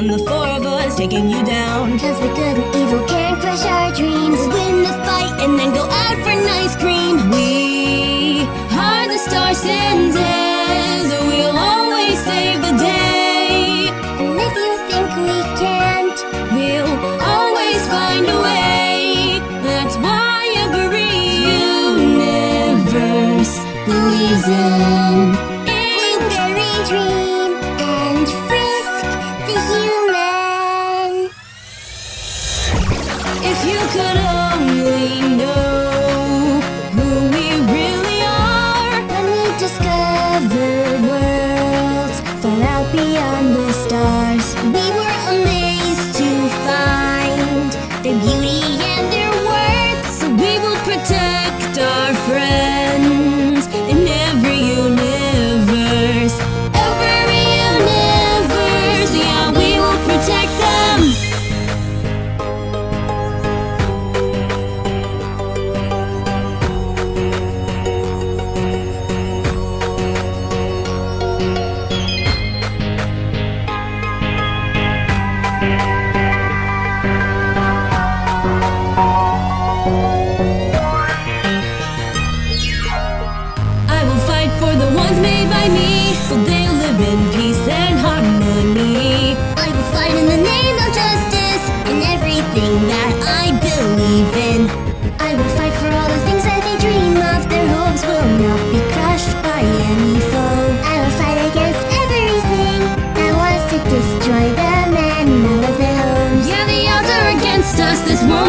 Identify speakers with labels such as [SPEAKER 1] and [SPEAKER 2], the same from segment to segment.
[SPEAKER 1] on the four of us taking you down.
[SPEAKER 2] Cause we good and evil can't crush our dreams.
[SPEAKER 1] Win the fight and then go out for an ice cream. We are the stars in you could have.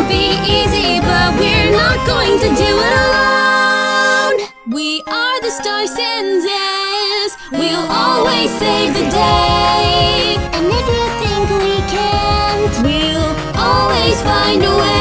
[SPEAKER 1] won't be easy, but we're not going to do it alone. We are the Star Sanses. We'll always save the day.
[SPEAKER 2] And if you think we can't,
[SPEAKER 1] we'll always find a way.